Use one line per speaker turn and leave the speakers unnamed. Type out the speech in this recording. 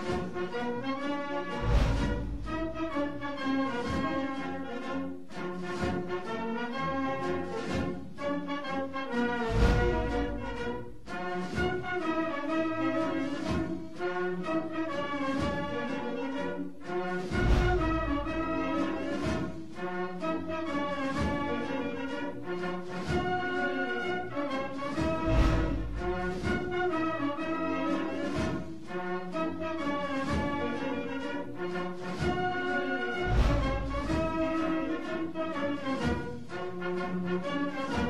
Música Thank you.